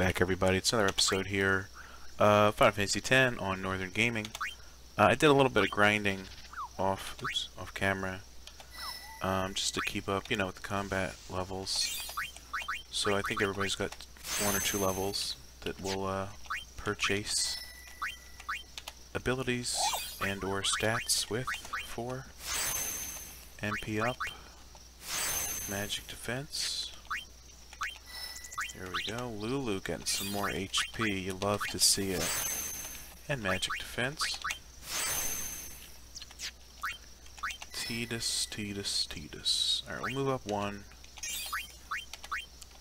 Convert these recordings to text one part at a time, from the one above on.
back, everybody. It's another episode here of Final Fantasy X on Northern Gaming. Uh, I did a little bit of grinding off, oops, off camera, um, just to keep up, you know, with the combat levels. So I think everybody's got one or two levels that will uh, purchase abilities and or stats with for MP up, magic defense. Here we go. Lulu getting some more HP. You love to see it. And magic defense. Tidus, Tidus, Tidus. Alright, we'll move up one.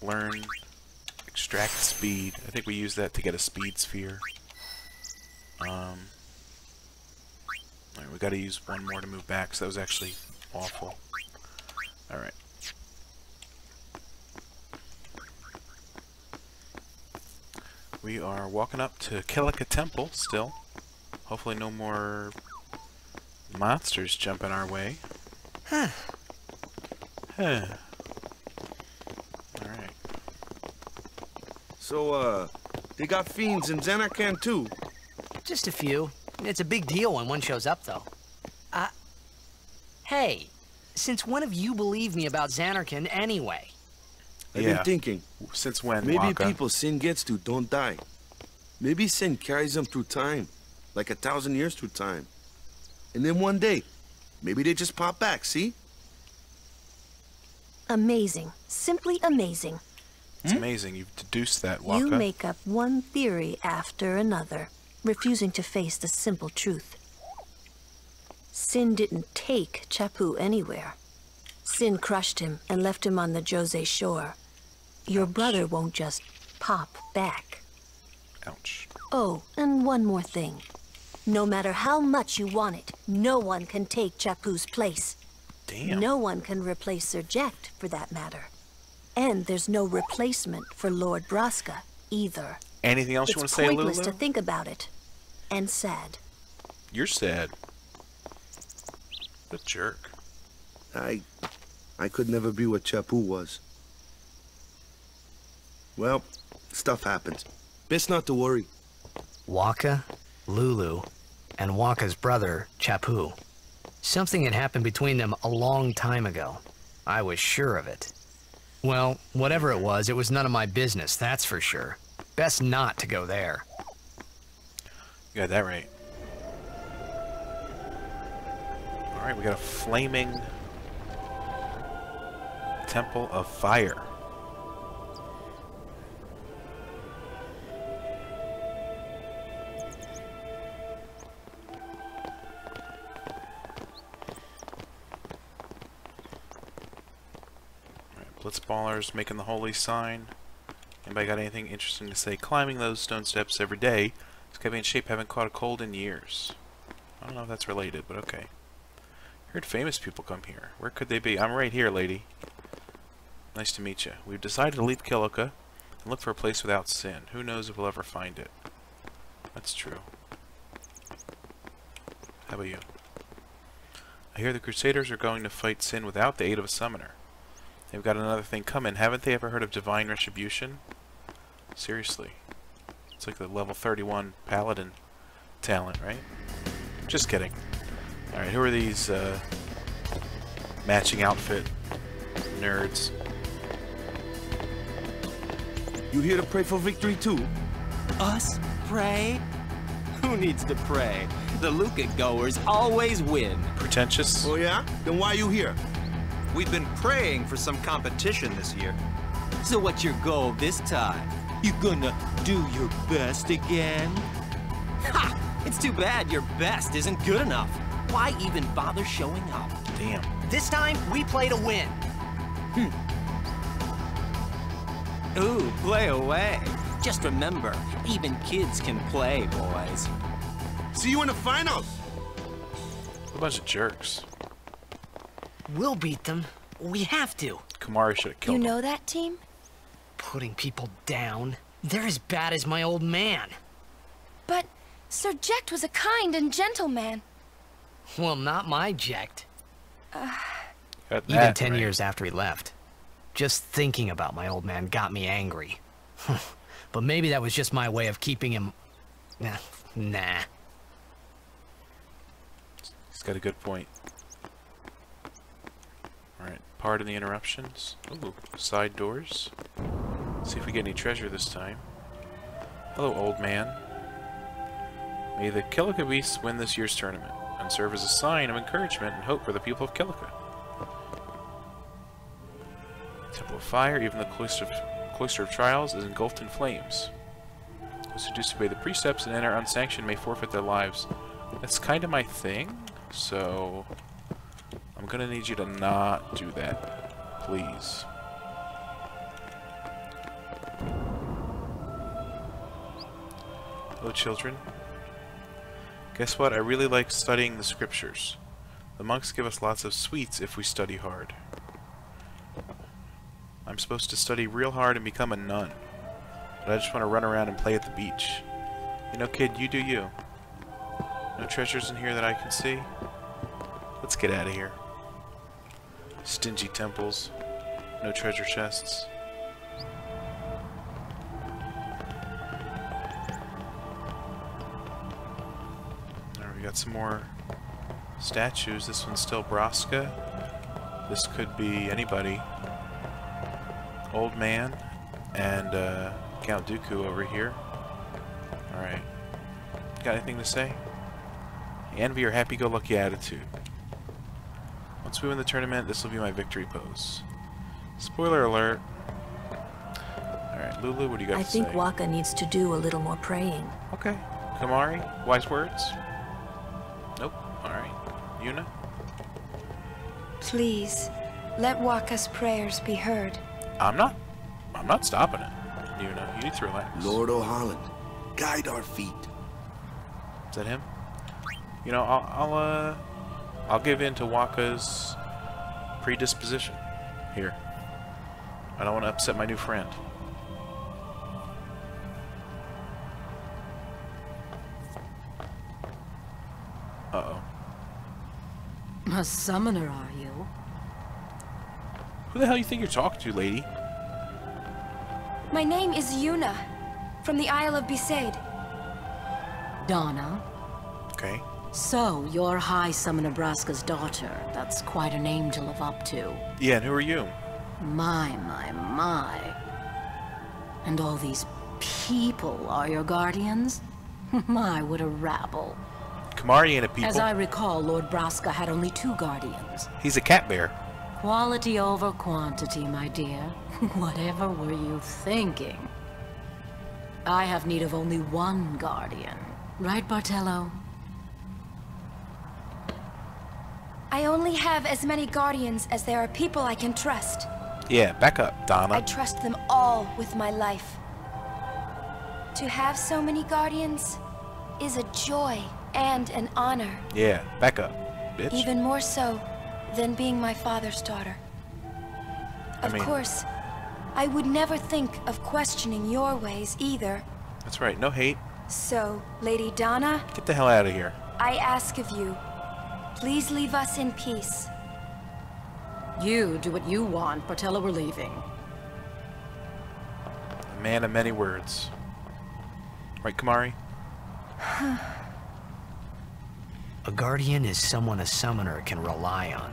Learn. Extract speed. I think we use that to get a speed sphere. Um, Alright, we gotta use one more to move back, so that was actually awful. Alright. We are walking up to Kilika Temple still. Hopefully no more monsters jumping our way. Huh. Huh. Alright. So, uh, they got fiends in Zanarkand too. Just a few. It's a big deal when one shows up, though. Uh, hey, since when have you believed me about Zanarkand anyway? I've Yeah. been thinking, Since when, maybe Wakka? people sin gets to don't die. Maybe sin carries them through time, like a thousand years through time. And then one day, maybe they just pop back, see? Amazing. Simply amazing. It's hmm? amazing you've deduced that, Wakka. You make up one theory after another, refusing to face the simple truth. Sin didn't take Chappu anywhere. Sin crushed him and left him on the Djose shore. Your brother won't just pop back. Ouch. Oh, and one more thing. No matter how much you want it, no one can take Chappu's place. Damn. No one can replace Sir Jecht, for that matter. And there's no replacement for Lord Braska, either. Anything else you want to say, Lulu? It's pointless to think about it. And sad. You're sad. The jerk. I, I could never be what Chappu was. Well, stuff happens. Best not to worry. Wakka, Lulu, and Wakka's brother, Chappu. Something had happened between them a long time ago. I was sure of it. Well, whatever it was, it was none of my business, that's for sure. Best not to go there. You got that right. Alright, we got a flaming temple of fire. Blitzballers making the holy sign. Anybody got anything interesting to say? Climbing those stone steps every day. This guy in shape haven't caught a cold in years. I don't know if that's related, but okay. Heard famous people come here. Where could they be? I'm right here, lady. Nice to meet you. We've decided to leave Kilika and look for a place without sin. Who knows if we'll ever find it. That's true. How about you? I hear the Crusaders are going to fight sin without the aid of a summoner. They've got another thing coming. Haven't they ever heard of Divine Retribution? Seriously. It's like the level 31 Paladin talent, right? Just kidding. Alright, who are these uh, matching outfit nerds? You here to pray for victory too? Us? Pray? Who needs to pray? The Luca goers always win. Pretentious? Oh yeah? Then why are you here? We've been praying for some competition this year. So what's your goal this time? You gonna do your best again? Ha! It's too bad your best isn't good enough. Why even bother showing up? Damn. This time, we play to win. Hmm. Ooh, play away. Just remember, even kids can play, boys. See you in the finals. A bunch of jerks. We'll beat them. We have to. Kimahri should have killed You him. know that team? Putting people down. They're as bad as my old man. But Sir Jecht was a kind and gentle man. Well, not my Jecht. Got Even that ten right. years after he left. Just thinking about my old man got me angry. but maybe that was just my way of keeping him. Nah. Nah. He's got a good point. Pardon the interruptions. Ooh, side doors. see if we get any treasure this time. Hello, old man. May the Kilika Beasts win this year's tournament, and serve as a sign of encouragement and hope for the people of Kilika. Temple of Fire, even the Cloister of, Cloister of Trials, is engulfed in flames. Those who disobey the precepts and enter unsanctioned may forfeit their lives. That's kind of my thing, so I'm gonna need you to not do that, please. Hello, children. Guess what? I really like studying the scriptures. The monks give us lots of sweets if we study hard. I'm supposed to study real hard and become a nun. But I just want to run around and play at the beach. You know, kid, you do you. No treasures in here that I can see? Let's get out of here. Stingy temples. No treasure chests. We got some more statues. This one's still Braska. This could be anybody. Old man and uh, Count Dooku over here. Alright. Got anything to say? Envy or happy-go-lucky attitude. Once we win the tournament, this will be my victory pose. Spoiler alert. Alright, Lulu, what do you got I think say? Wakka needs to do a little more praying. Okay. Kimahri, wise words? Nope. Alright. Yuna? Please, let Wakka's prayers be heard. I'm not. I'm not stopping it. Yuna, you need to relax. Lord Ohalland, guide our feet. Is that him? You know, I'll, I'll uh, I'll give in to Wakka's predisposition here. I don't want to upset my new friend. Uh-oh. A summoner, are you? Who the hell you think you're talking to, lady? My name is Yuna, from the Isle of Besaid. Dona? Okay. So, you're High Summoner Braska's daughter. That's quite a name to live up to. Yeah, and who are you? My, my, my. And all these people are your guardians? my, what a rabble. Kimahri ain't a people. As I recall, Lord Braska had only two guardians. He's a cat bear. Quality over quantity, my dear. Whatever were you thinking? I have need of only one guardian. Right, Barthello? I only have as many guardians as there are people I can trust. Yeah, back up, Dona. I trust them all with my life. To have so many guardians is a joy and an honor, Yeah, back up, bitch. even more so than being my father's daughter. Of mean- course, I would never think of questioning your ways either. That's right, no hate. So, Lady Dona, Get the hell out of here. I ask of you, please leave us in peace. You do what you want, Barthello, we're leaving. A man of many words. Right, Kimahri? A guardian is someone a summoner can rely on.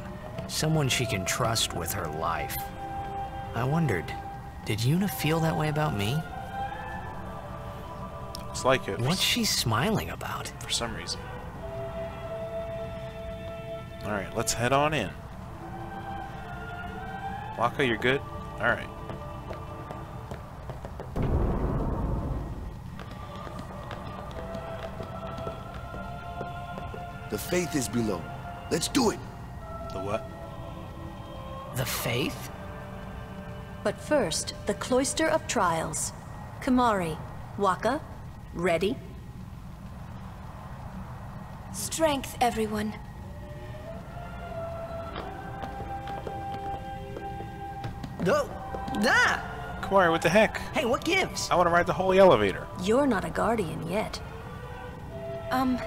Someone she can trust with her life. I wondered, did Yuna feel that way about me? Looks like it. What's she smiling about? for some reason. Alright, let's head on in. Wakka, you're good? Alright. The faith is below. Let's do it. The what? The faith? But first, the Cloister of Trials. Kimahri, Wakka, ready? Strength, everyone. Ah! Kimahri, what the heck? Hey, what gives? I want to ride the holy elevator. You're not a guardian yet. Um,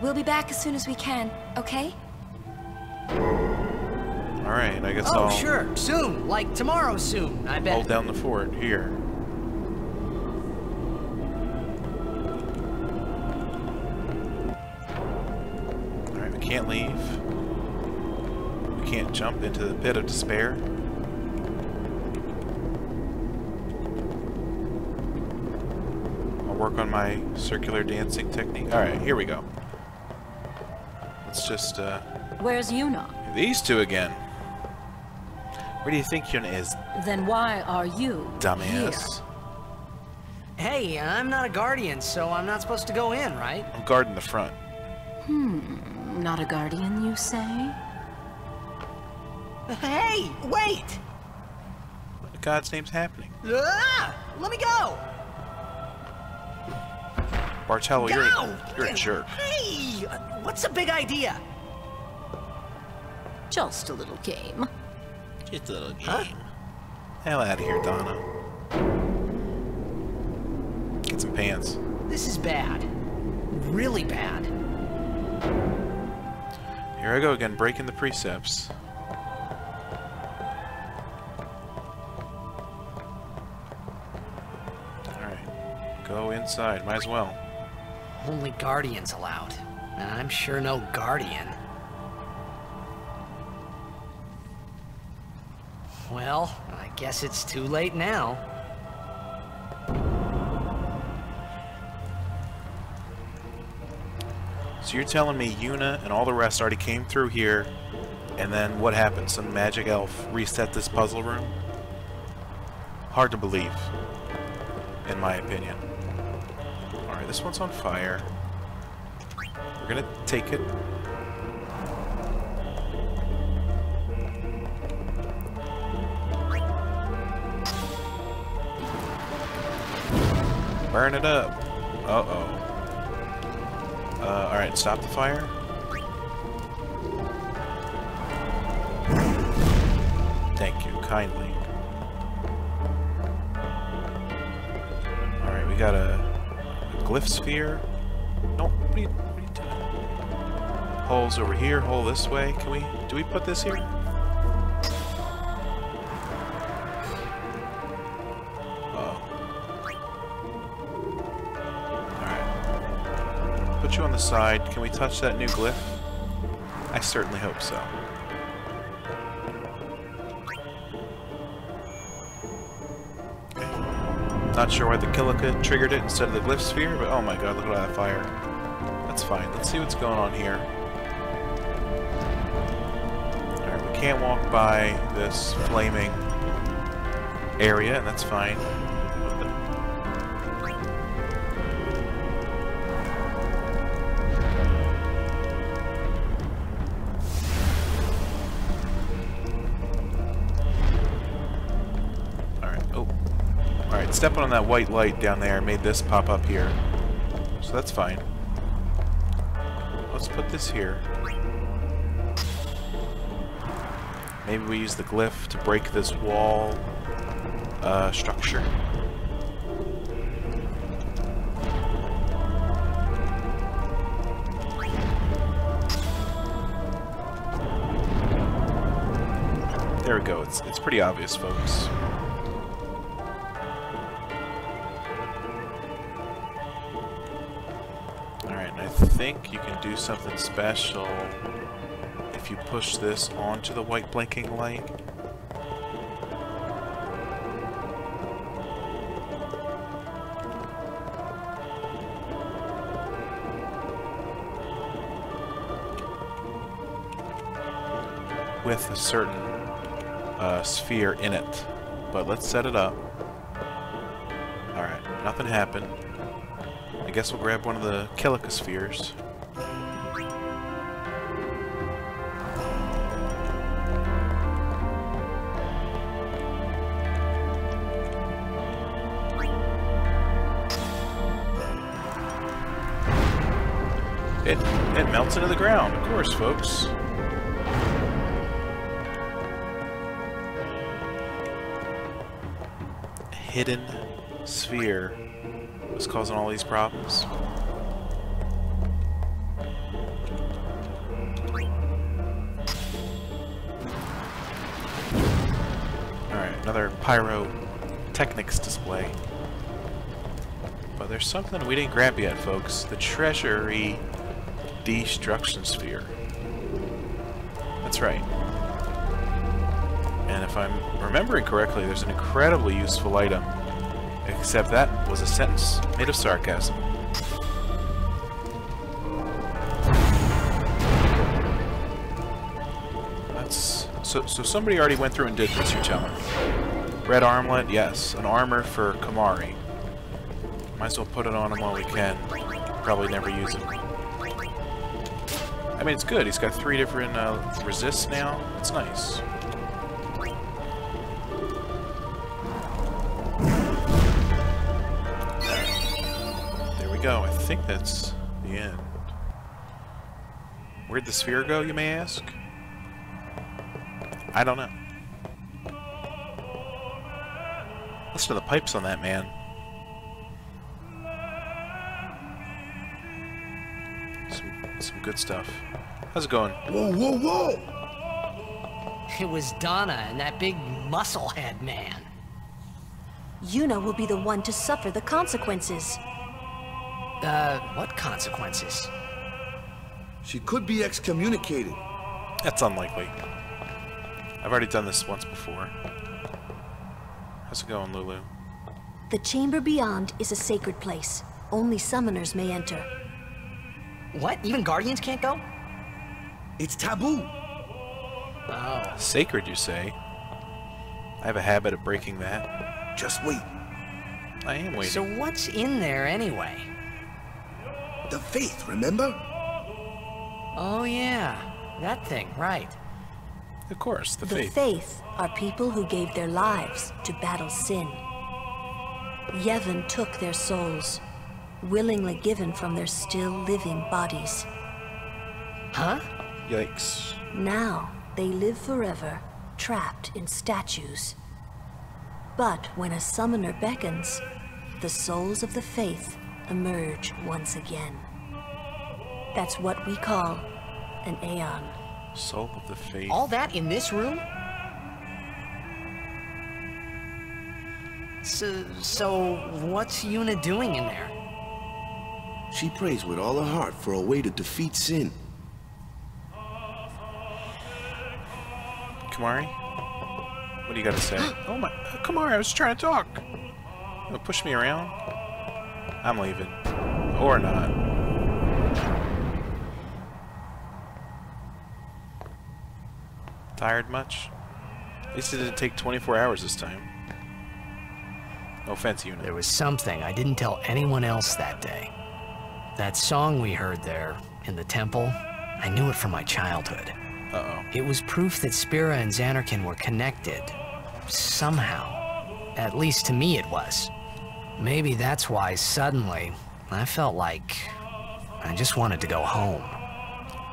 we'll be back as soon as we can, okay? Alright, I guess oh, I'll... Oh, sure. Soon. Like tomorrow soon, I bet. Hold down the fort. Here. Alright, we can't leave. We can't jump into the pit of despair. Work on my circular dancing technique. Alright, here we go. Let's just, uh... Where's Yuna? These two again. Where do you think Yuna is, Then why are you dumbass? Hey, I'm not a guardian, so I'm not supposed to go in, right? I'm guarding the front. Hmm, Not a guardian, you say? Hey, wait! What in God's name's happening? Ah, let me go! Barthello, you're, a, you're a jerk. Hey, what's a big idea? Just a little game. Just a little game. Hell out of here, Dona. Get some pants. This is bad. Really bad. Here I go again, breaking the precepts. Alright. Go inside, might as well. Only guardians allowed. And I'm sure no guardian. Well, I guess it's too late now. So you're telling me Yuna and all the rest already came through here, and then what happened? Some magic elf reset this puzzle room? Hard to believe, in my opinion. This one's on fire. We're gonna take it. Burn it up. Uh-oh. Uh, alright, stop the fire. Thank you, kindly. Alright, we got a, a glyph sphere. What are, you, what are you doing? Holes over here, hole this way. Can we, do we put this here? Oh. Put you on the side. Can we touch that new glyph? I certainly hope so. Not sure why the Kilika triggered it instead of the glyph sphere, but oh my god, look at that fire. That's fine. Let's see what's going on here. Alright, we can't walk by this flaming area, and that's fine. Stepping on that white light down there made this pop up here. So that's fine. Let's put this here. Maybe we use the glyph to break this wall uh, structure. There we go. It's, it's pretty obvious, folks. Think you can do something special if you push this onto the white blinking light. With a certain uh, sphere in it. But let's set it up. Alright, nothing happened. I guess we'll grab one of the Kilika spheres. It, it melts into the ground, of course, folks. Hidden sphere was causing all these problems. Alright, another pyrotechnics display. But there's something we didn't grab yet, folks. The treasury destruction sphere. That's right. And if I'm remembering correctly, there's an incredibly useful item. Except that was a sentence made of sarcasm. That's so. So somebody already went through and did this. You're telling me? Red armlet, yes. An armor for Kamari. Might as well put it on him while we can. Probably never use it. I mean, it's good. He's got three different uh, resists now. It's nice. Think that's the end. Where'd the sphere go, you may ask? I don't know. Listen to the pipes on that, man. Some, some good stuff. How's it going? Whoa, whoa, whoa! It was Dona and that big musclehead man. Yuna will be the one to suffer the consequences. Uh, what consequences? She could be excommunicated. That's unlikely. I've already done this once before. How's it going, Lulu? The chamber beyond is a sacred place. Only summoners may enter. What? Even Guardians can't go? It's taboo. Oh. Sacred, you say? I have a habit of breaking that. Just wait. I am waiting. So what's in there anyway? The faith, remember? Oh yeah, that thing, right. of course, the, The faith. The Faith are people who gave their lives to battle sin. Yevon took their souls, willingly given from their still living bodies. Huh? Yikes. Now they live forever, trapped in statues. But when a summoner beckons, the souls of the faith emerge once again. That's what we call an Aeon. Soul of the faith. All that in this room? So, so what's Yuna doing in there? She prays with all her heart for a way to defeat sin. Kimahri? What do you got to say? oh my... Kimahri, I was trying to talk. You gonna push me around? I'm leaving. Or not. Tired much? At least it didn't take 24 hours this time. No offense, Yuna. There was something I didn't tell anyone else that day. That song we heard there, in the temple, I knew it from my childhood. Uh-oh. It was proof that Spira and Zanarkand were connected. Somehow. At least to me it was. Maybe that's why suddenly I felt like I just wanted to go home.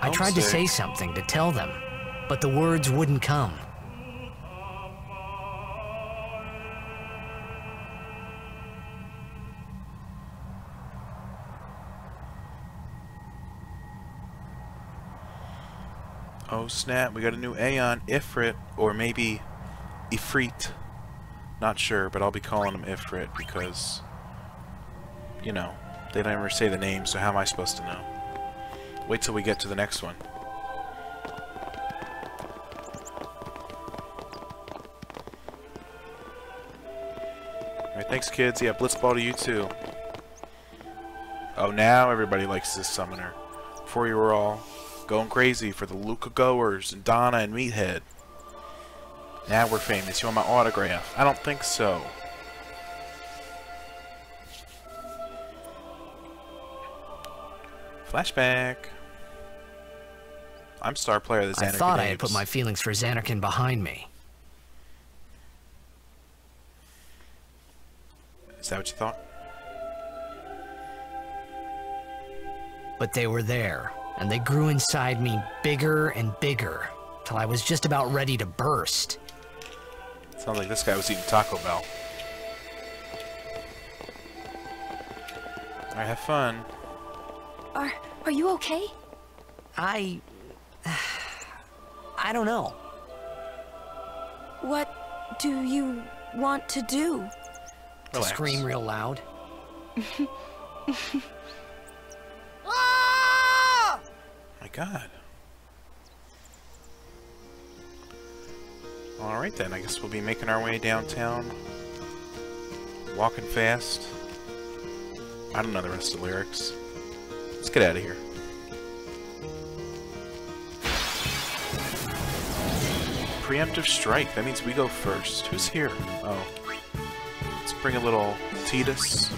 I tried to say something to tell them, but the words wouldn't come. Oh snap, we got a new Aeon, Ifrit, or maybe Ifrit. Not sure, but I'll be calling him Ifrit because, you know, they don't ever say the name, so how am I supposed to know? Wait till we get to the next one. Alright, thanks kids. Yeah, Blitzball to you too. Oh, now everybody likes this summoner. Before you were all going crazy for the Luca Goers and Dona and Meathead. Now we're famous. You want my autograph? I don't think so. Flashback. I'm star player of the I Zanarkand thought I had put my feelings for Zanarkand behind me. Is that what you thought? But they were there, and they grew inside me bigger and bigger, till I was just about ready to burst. Sounds like this guy was eating Taco Bell. Alright, have fun. Are are you okay? I... I don't know. What do you want to do? To scream real loud. My god. Alright then, I guess we'll be making our way downtown. Walking fast. I don't know the rest of the lyrics. Let's get out of here. Preemptive strike. That means we go first. Who's here? Oh. Let's bring a little Tidus.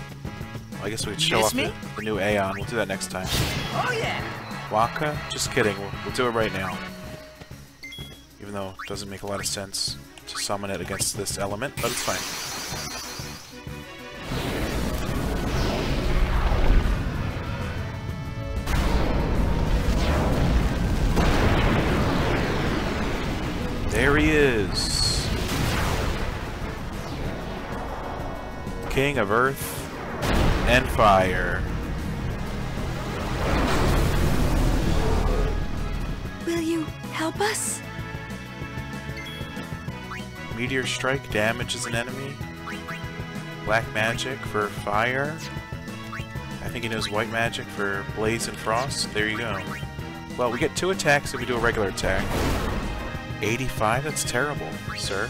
I guess we could show off the, the new Aeon. We'll do that next time. Oh yeah! Wakka? Just kidding. We'll, we'll do it right now. Even though it doesn't make a lot of sense to summon it against this element, but it's fine. There he is. King of Earth and Fire. Will you help us? Meteor Strike damages an enemy. Black Magic for fire. I think he knows White Magic for Blaze and Frost. There you go. Well, we get two attacks if we do a regular attack. 85? That's terrible, sir.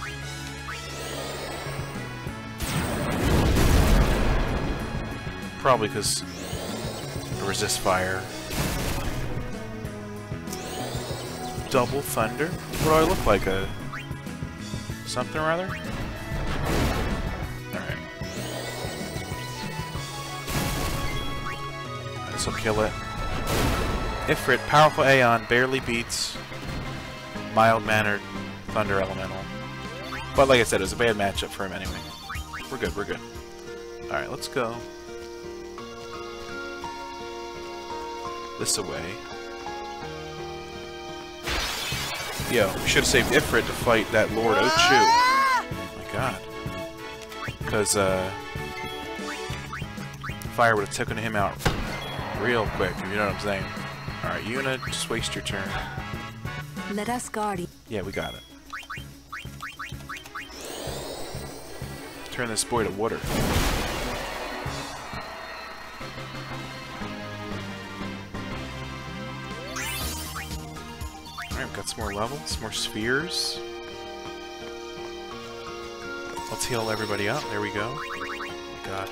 Probably because resist fire. Double thunder? What do I look like? A something or other? Alright. This will kill it. Ifrit, powerful Aeon, barely beats mild-mannered Thunder Elemental. But like I said, it was a bad matchup for him anyway. We're good, we're good. Alright, let's go. This away. Yo, we should have saved Ifrit to fight that Lord Ochu. Oh my god. Because, uh... Fire would have taken him out real quick, if you know what I'm saying. Alright, Yuna, just waste your turn. Let us guard. Yeah, we got it. Turn this boy to water. Got some more levels, more spheres. Let's heal everybody up. There we go. Oh god.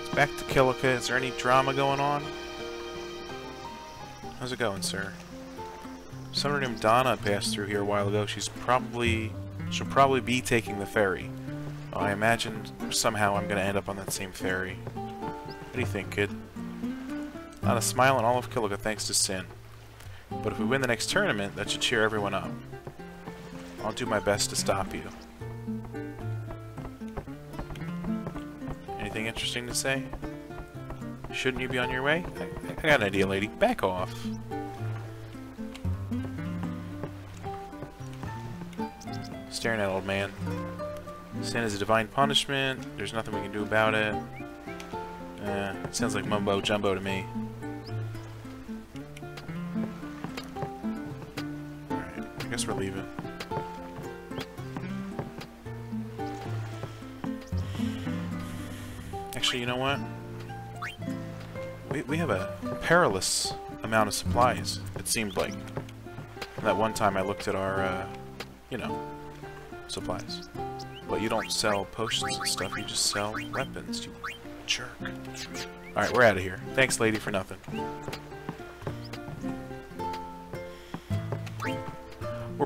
It's back to Kilika. Is there any drama going on? How's it going, sir? Someone named Dona passed through here a while ago. She's probably... She'll probably be taking the ferry. I imagine somehow I'm gonna end up on that same ferry. What do you think, kid? Not a smile on all of Kilika thanks to Sin. But if we win the next tournament, that should cheer everyone up. I'll do my best to stop you. Anything interesting to say? Shouldn't you be on your way? I, I got an idea, lady. Back off. Staring at old man. Sin is a divine punishment. There's nothing we can do about it. Uh, it sounds like mumbo jumbo to me. Guess we're leaving. Actually, you know what? We, we have a perilous amount of supplies, it seemed like. That one time I looked at our, uh, you know, supplies. But you don't sell potions and stuff, you just sell weapons, you jerk. Alright, we're out of here. Thanks, lady, for nothing.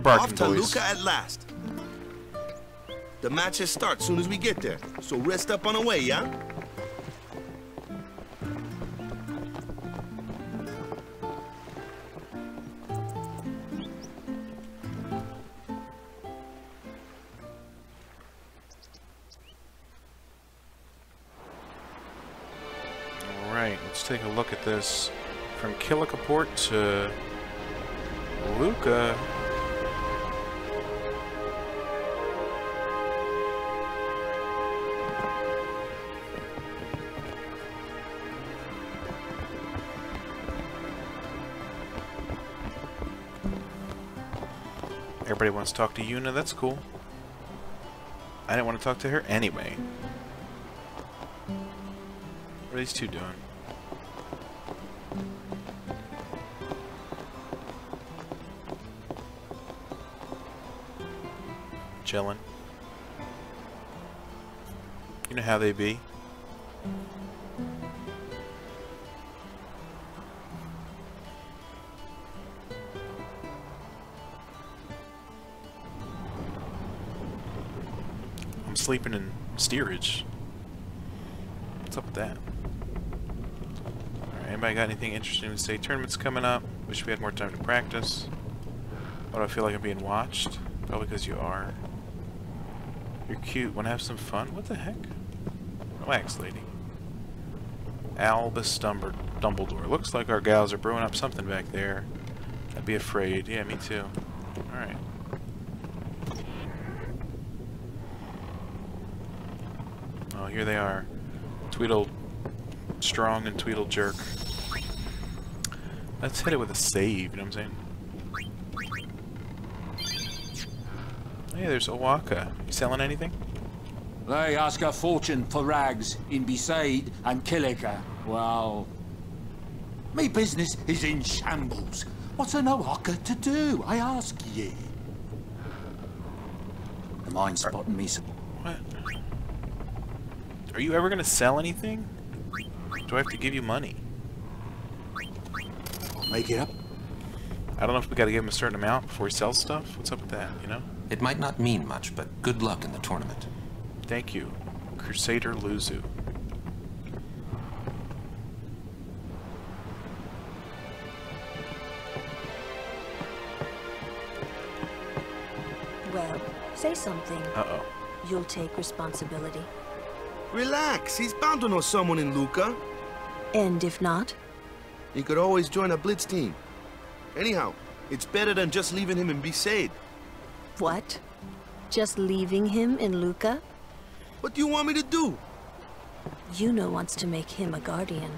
Barking, Off to boys. Luca at last. The matches start soon as we get there, so rest up on the way, yeah? Alright, let's take a look at this. From Kilika Port to Luca. Wants to talk to Yuna, that's cool. I didn't want to talk to her anyway. What are these two doing? chilling. You know how they be. Sleeping in steerage. What's up with that? Anybody got anything interesting to say? Tournament's coming up. Wish we had more time to practice. Why do I feel like I'm being watched? Probably because you are. You're cute. Wanna have some fun? What the heck? Relax, lady. Albus Dumbledore. Looks like our gals are brewing up something back there. I'd be afraid. Yeah, me too. Alright. Oh, here they are. Tweedle Strong and Tweedle Jerk. Let's hit it with a save, you know what I'm saying? Hey, there's O'aka. You selling anything? They ask a fortune for rags in Besaid and Kilika. Well, me business is in shambles. What's an O'aka to do, I ask ye? The mind spotting me some... What? Are you ever gonna sell anything? Do I have to give you money? Make it up. I don't know if we gotta give him a certain amount before he sells stuff. What's up with that, you know? It might not mean much, but good luck in the tournament. Thank you, Crusader Luzzu. Well, say something. Uh-oh. You'll take responsibility. Relax, he's bound to know someone in Luca. And if not, He could always join a blitz team. Anyhow, it's better than just leaving him in Besaid. what? Just leaving him in Luca? What do you want me to do? Yuna wants to make him a guardian.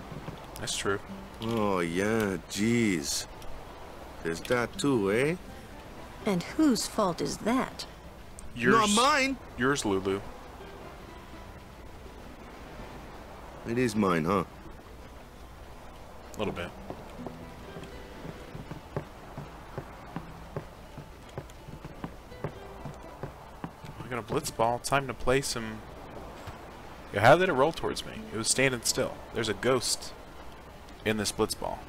That's true. Oh, yeah, jeez. There's that too, eh? And whose fault is that? Yours, Not mine. Yours, Lulu. It is mine, huh? A little bit. I got a blitz ball. Time to play some. How did it roll towards me? It was standing still. There's a ghost in this blitz ball.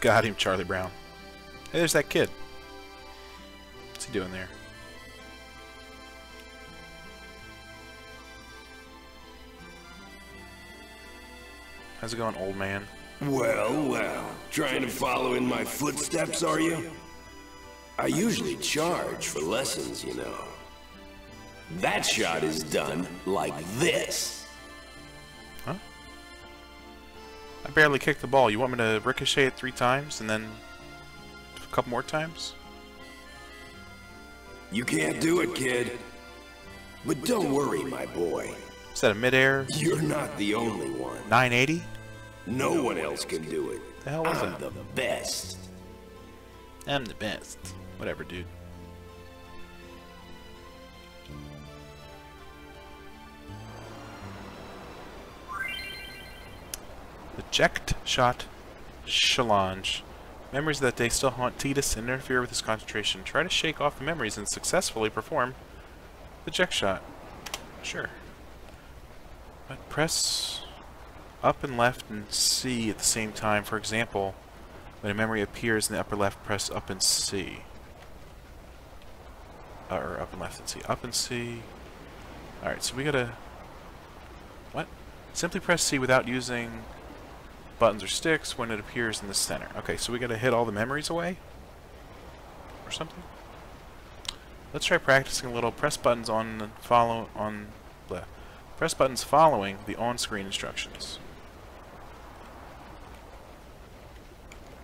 Got him, Charlie Brown. Hey, there's that kid. What's he doing there? How's it going, old man? Well, well. Trying to follow in my footsteps, are you? I usually charge for lessons, you know. That shot is done like this. I barely kicked the ball. You want me to ricochet it three times and then a couple more times? You can't do it, kid. But don't worry, my boy. Is that a midair You're not the only one. 980? No one else can do it. The hell was I'm that? the best. I'm the best. Whatever, dude. The shot Challenge. Memories of that day still haunt Tidus and interfere with his concentration. Try to shake off the memories and successfully perform the Jecht shot. Sure. But press up and left and C at the same time. For example, when a memory appears in the upper left, press up and C. Uh, or up and left and C. Up and C. Alright, so we gotta... What? Simply press C without using buttons or sticks when it appears in the center. Okay, so we gotta hit all the memories away? Or something? Let's try practicing a little. Press buttons on the follow on bleh. Press buttons following the on-screen instructions.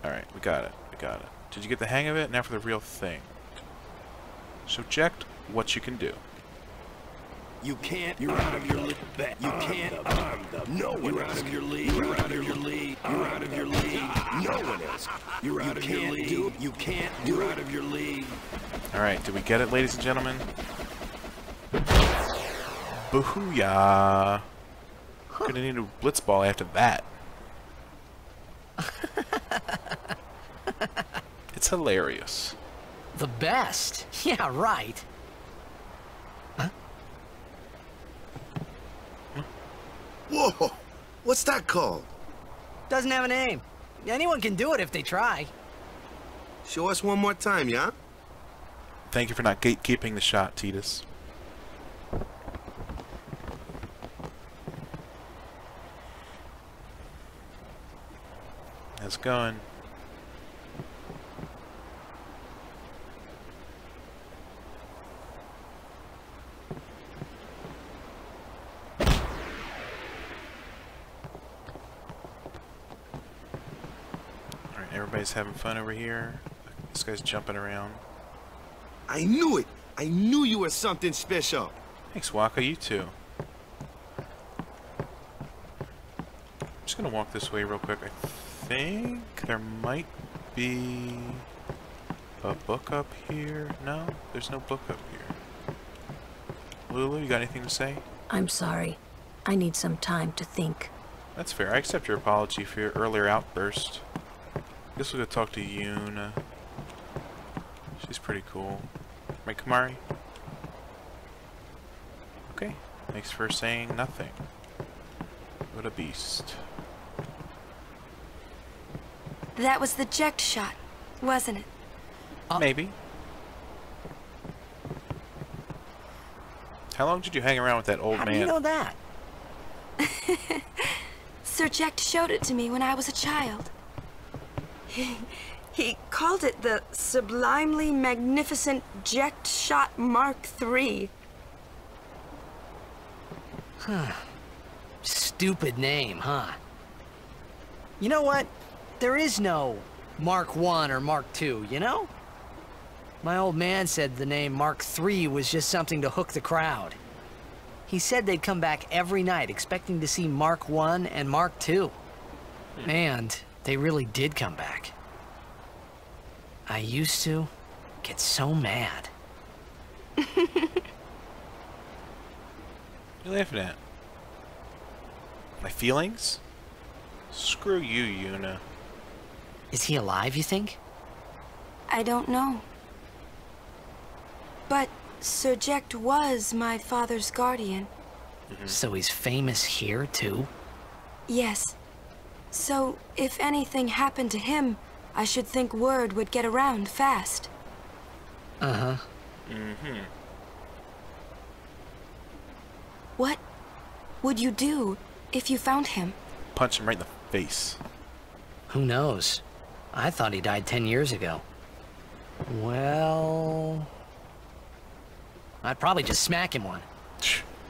Alright, we got it. We got it. Did you get the hang of it? Now for the real thing. Subject what you can do. You can't. You're out of your little the. No one You're out of your league. You're out of your league. You're out of your league. No one else. You're out of your league. You can't. You're out of your league. Alright, did we get it, ladies and gentlemen? Booyah! Gonna need a blitz ball after that. it's hilarious. The best. Yeah, right. Whoa! What's that called? Doesn't have a name. Anyone can do it if they try. Show us one more time, yeah? Thank you for not gatekeeping the shot, Tidus. How's it going? Alright, everybody's having fun over here. This guy's jumping around. I knew it! I knew you were something special! Thanks, Wakka. You too. I'm just gonna walk this way real quick. I think there might be a book up here. No, there's no book up here. Lulu, you got anything to say? I'm sorry. I need some time to think. That's fair. I accept your apology for your earlier outburst. Guess we'll go talk to Yuna. She's pretty cool. Right, Kimahri? Okay. Thanks for saying nothing. What a beast. That was the Jecht shot, wasn't it? Uh, Maybe. How long did you hang around with that old How man? do you know that? Sir Jecht showed it to me when I was a child. He, he called it the Sublimely Magnificent Jecht Shot Mark III. Huh. Stupid name, huh? You know what? There is no Mark 1 or Mark 2, you know? My old man said the name Mark 3 was just something to hook the crowd. He said they'd come back every night expecting to see Mark 1 and Mark 2. Hmm. And they really did come back. I used to get so mad. you laughing at? My feelings? Screw you, Yuna. Is he alive, you think? I don't know. But Sir Jecht was my father's guardian. Mm-hmm. So he's famous here, too? Yes. So, if anything happened to him, I should think word would get around fast. Uh-huh. Mm-hmm. What would you do if you found him? Punch him right in the face. Who knows? I thought he died ten years ago. Well... I'd probably just smack him one.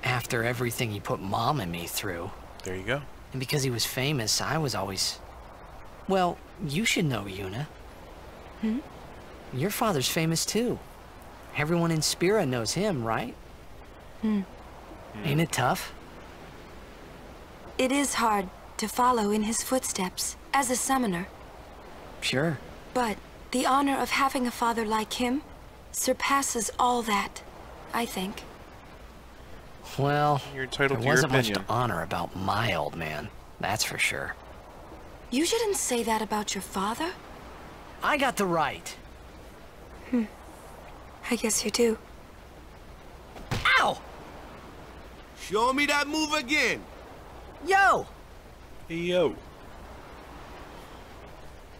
After everything he put Mom and me through. There you go. And because he was famous, I was always... Well, you should know, Yuna. Hmm? Your father's famous too. Everyone in Spira knows him, right? Hmm. Ain't it tough? It is hard to follow in his footsteps as a summoner. Sure. But the honor of having a father like him surpasses all that, I think. Well, You're entitled there to wasn't much opinion. to honor about my old man. That's for sure. You shouldn't say that about your father. I got the right. Hmm. I guess you do. Ow! Show me that move again! Yo! Yo.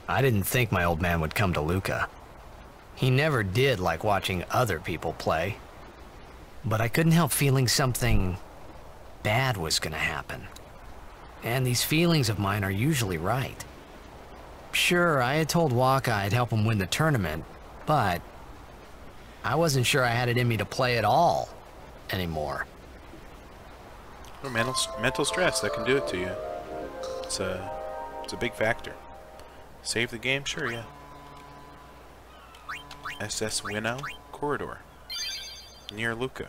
I didn't think my old man would come to Luca. He never did like watching other people play. But I couldn't help feeling something bad was gonna happen. And these feelings of mine are usually right. Sure, I had told Wakka I'd help him win the tournament, but I wasn't sure I had it in me to play at all anymore. Or mental mental stress that can do it to you. It's a it's a big factor. Save the game, sure, yeah. SS Winno Corridor near Luca.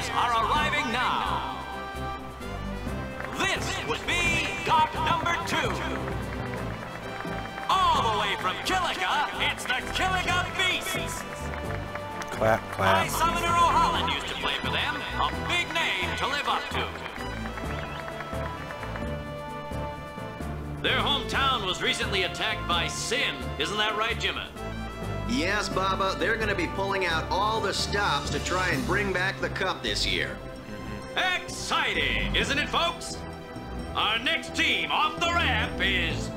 players are arriving now. This would be dock number two. All the way from Kilika, it's the Kilika Beasts. Clap, My clap. Summoner Ohalland used to play for them. A big name to live up to. Their hometown was recently attacked by Sin. Isn't that right, Jimmy? Yes, Bobba, they're going to be pulling out all the stops to try and bring back the cup this year. Exciting, isn't it, folks? Our next team off the ramp is.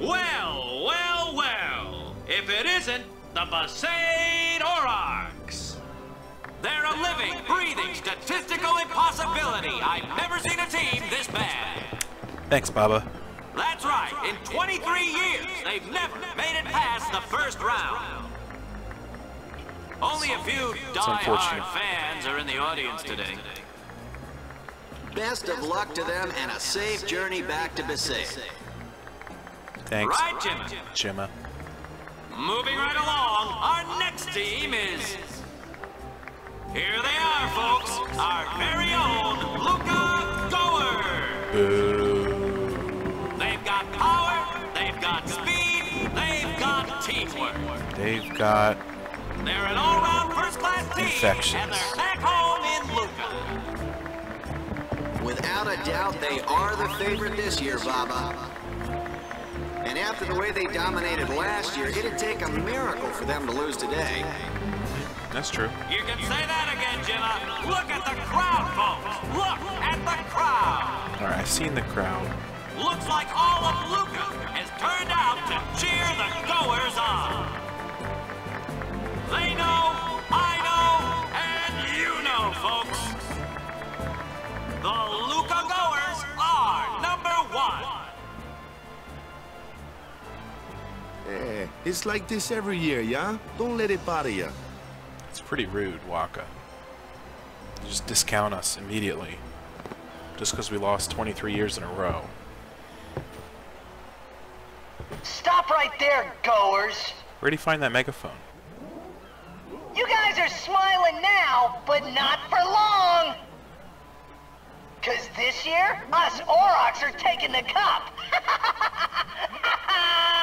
Well, well, well. If it isn't the Besaid Aurochs. They're a living, breathing, statistical impossibility. I've never seen a team this bad. Thanks, Bobba. That's right. In 23 years, they've never made it past the first round. Only a few die-hard fans are in the audience today. Best of luck to them and a safe journey back to Besaid. Thanks, Right, Jimmy? Jimma. Moving right along, our next team is... Here they are, folks. Our very own Luca Goer. Boo. They've got They're an all-round first-class team, Infections. and they're back home in Luca. Without a doubt, they are the favorite this year, Bobba. And after the way they dominated last year, it'd take a miracle for them to lose today. That's true. You can say that again, Jimma. Look at the crowd, folks. Look at the crowd. Alright, I've seen the crowd. Looks like all of Luca has turned out to cheer the goers on. It's like this every year, yeah? Don't let it bother you. It's pretty rude, Waka. You just discount us immediately. Just because we lost 23 years in a row. Stop right there, goers. Where'd he find that megaphone? You guys are smiling now, but not for long. Cause this year, us Aurochs are taking the cup.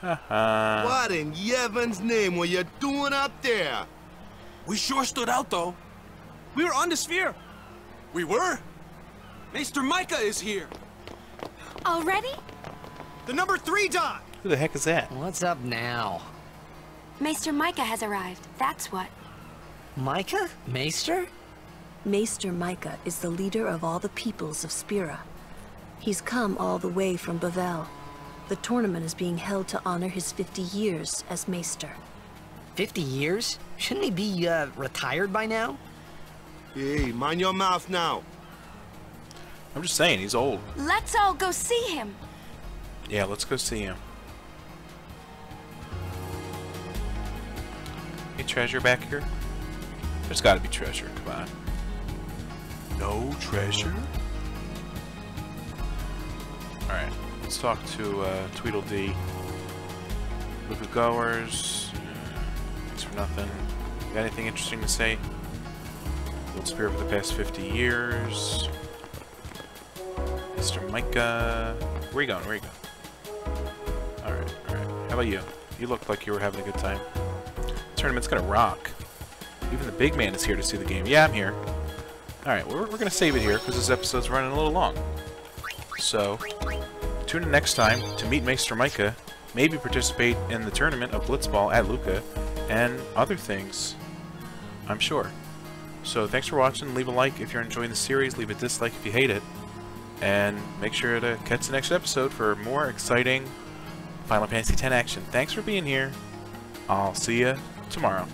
Haha. what in Yevon's name were you doing up there? We sure stood out, though. We were on the sphere. We were. Maester Mika is here. Already? The number three dot. Who the heck is that? What's up now? Maester Mika has arrived, that's what. Mika? Maester? Maester Mika is the leader of all the peoples of Spira. He's come all the way from Bevelle. The tournament is being held to honor his 50 years as Maester. 50 years? Shouldn't he be, uh, retired by now? Hey, mind your mouth now. I'm just saying, he's old. Let's all go see him. Yeah, let's go see him. Any treasure back here? There's gotta be treasure, come on. No treasure? Alright, let's talk to uh, Tweedledee. Luca Goers. uh, Thanks for nothing. Got anything interesting to say? Built Spear for the past 50 years. Mr. Mika. Where are you going? Where you going? Alright, alright. How about you? You looked like you were having a good time. Tournament's gonna rock. Even the big man is here to see the game. Yeah, I'm here. Alright, we're, we're gonna save it here because this episode's running a little long. So, tune in next time to meet Maester Mika, maybe participate in the tournament of Blitzball at Luca, and other things, I'm sure. So thanks for watching, leave a like if you're enjoying the series, leave a dislike if you hate it, and make sure to catch the next episode for more exciting Final Fantasy X action. Thanks for being here. I'll see you tomorrow.